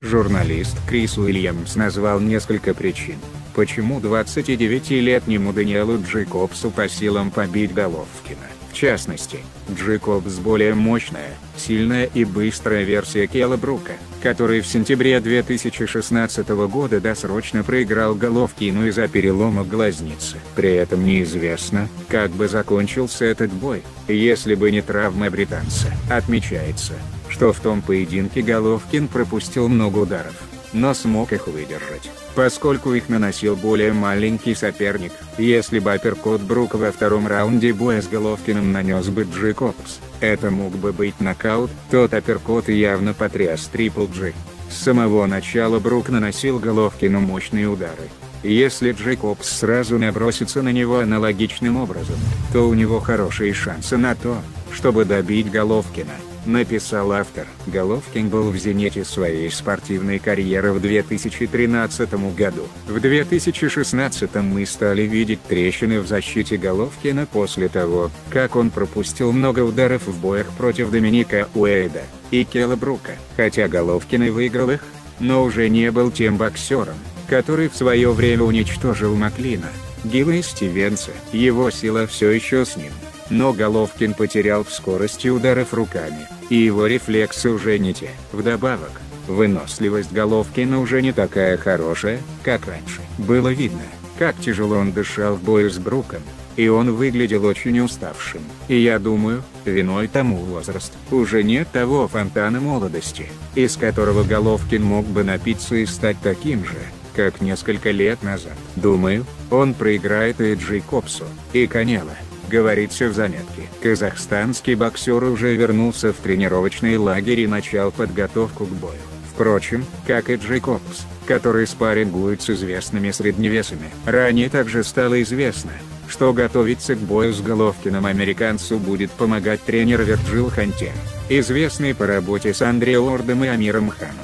Журналист Крис Уильямс назвал несколько причин, почему 29-летнему Даниэлу Джейкобсу по силам побить Головкина. Частности, Джейкобс более мощная, сильная и быстрая версия Келла Брука, который в сентябре 2016 года досрочно проиграл Головкину из-за перелома глазницы. При этом неизвестно, как бы закончился этот бой, если бы не травма британца. Отмечается, что в том поединке Головкин пропустил много ударов, но смог их выдержать, поскольку их наносил более маленький соперник. Если бы апперкот Брук во втором раунде боя с Головкиным нанес бы Джейкобс, это мог бы быть нокаут, тот апперкот явно потряс Трипл Джи. С самого начала Брук наносил Головкину мощные удары. Если Джейкобс сразу набросится на него аналогичным образом, то у него хорошие шансы на то, чтобы добить Головкина написал автор. Головкин был в зените своей спортивной карьеры в 2013 году. В 2016 мы стали видеть трещины в защите Головкина после того, как он пропустил много ударов в боях против Доминика Уэйда и Келла Брука. Хотя Головкин и выиграл их, но уже не был тем боксером, который в свое время уничтожил Маклина, Гилла и Стивенса. Его сила все еще с ним но Головкин потерял в скорости ударов руками, и его рефлексы уже не те. Вдобавок, выносливость Головкина уже не такая хорошая, как раньше. Было видно, как тяжело он дышал в бою с Бруком, и он выглядел очень уставшим. И я думаю, виной тому возраст. Уже нет того фонтана молодости, из которого Головкин мог бы напиться и стать таким же, как несколько лет назад. Думаю, он проиграет и Джейкобсу, и Канело говорится в заметке. Казахстанский боксер уже вернулся в тренировочный лагерь и начал подготовку к бою. Впрочем, как и Джейкобс, который спаррингует с известными средневесами. Ранее также стало известно, что готовиться к бою с Головкиным американцу будет помогать тренер Верджил Хантер, известный по работе с Андре Ордом и Амиром Ханом.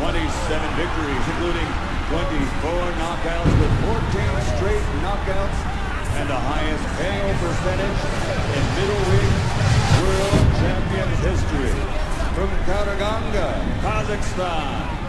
27 victories, including 24 knockouts with 14 straight knockouts and the highest KO percentage in middleweight world champion history. From Karaganga, Kazakhstan,